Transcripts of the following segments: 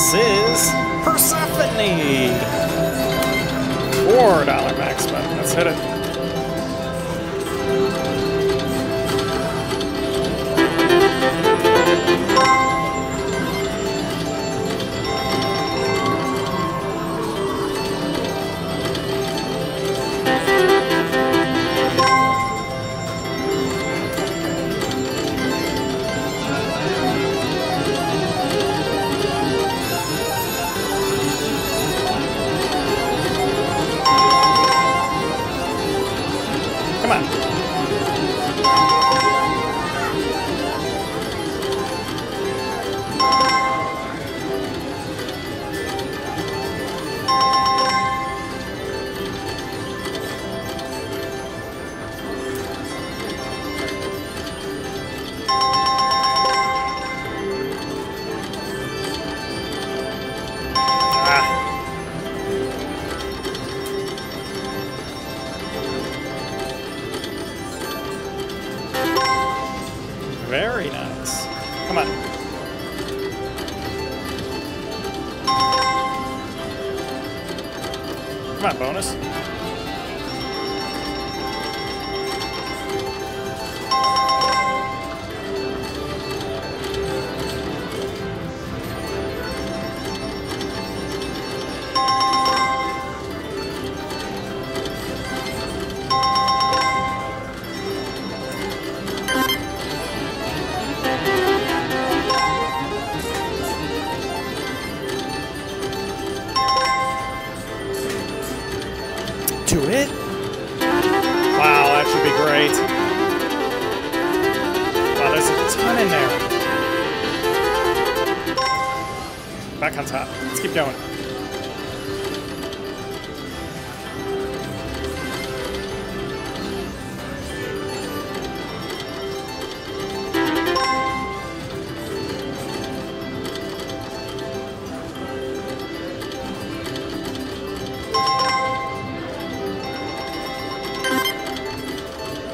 This is Persephone. Four dollar max bet. Let's hit it. Come on, bonus. Great. Wow, there's a ton in there. Back on top. Let's keep going.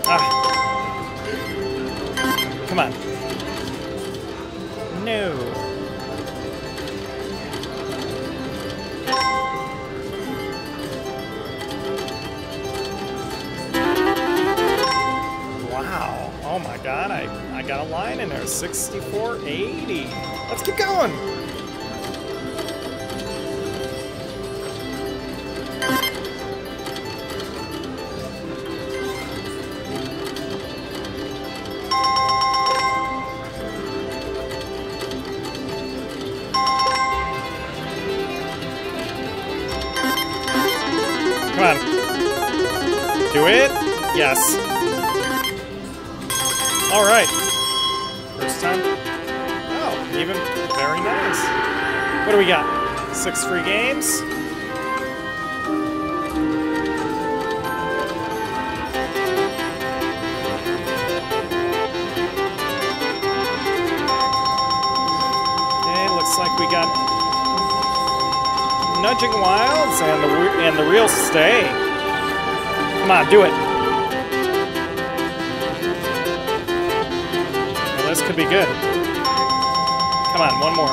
Ah. Come on. No. Wow. Oh my god, I, I got a line in there. 64.80. Let's keep going. Come on. Do it? Yes. All right. First time. Oh, even very nice. What do we got? Six free games. Nudging Wilds and the and the reel stay. Come on, do it. Well, this could be good. Come on, one more.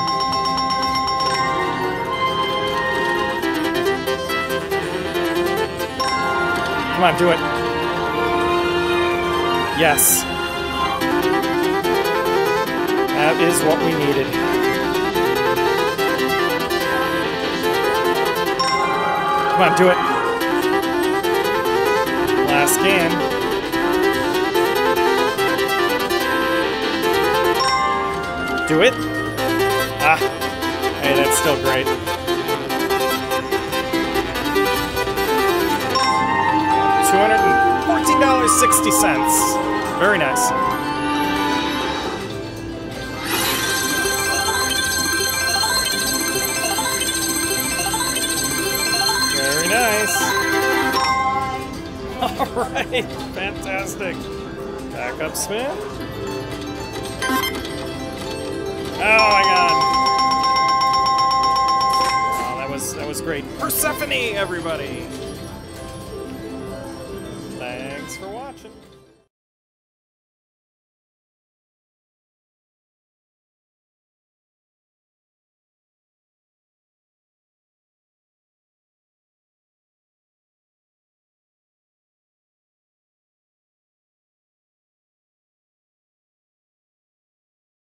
Come on, do it. Yes. That is what we needed. Come on, do it. Last game. Do it. Ah. Hey, that's still great. Two hundred and fourteen dollars sixty cents. Very nice. right. Fantastic. Back up spin. Oh my god. Oh, that was that was great. Persephone, everybody. Thanks for watching.